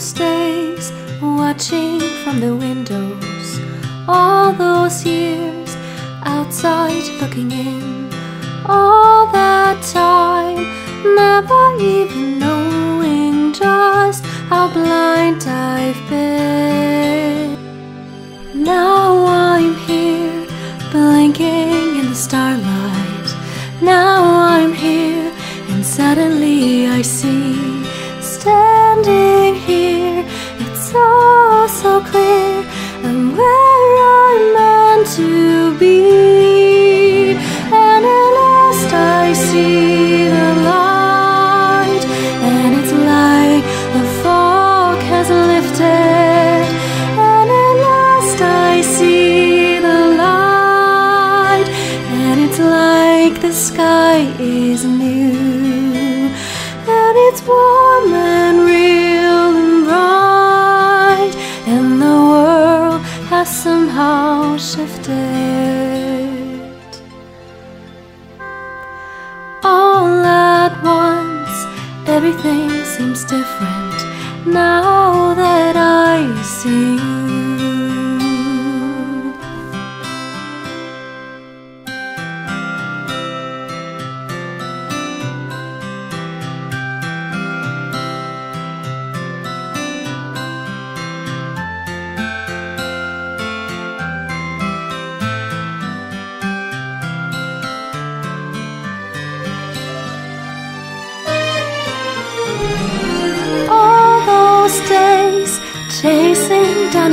days watching from the windows, all those years outside looking in, all that time never even knowing just how blind I've been. Now I'm here, blinking in the starlight. Now I'm here, and suddenly I see clear. I'm where I'm meant to be, and at last I see the light, and it's like the fog has lifted, and at last I see the light, and it's like the sky is new, and it's warm somehow shifted. All at once, everything seems different now that I see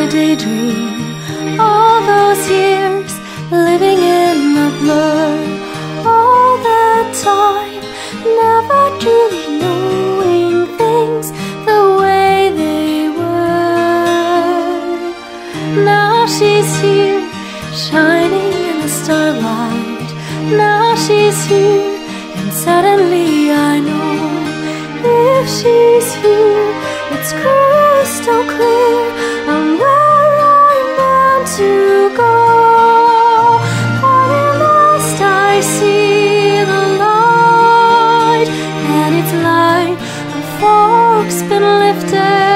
daydream. All those years living in a blur. All that time never truly knowing things the way they were. Now she's here, shining in the starlight. Now she's here, and suddenly I know if she's here, it's crystal it's like the fog's been lifted.